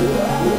Yeah.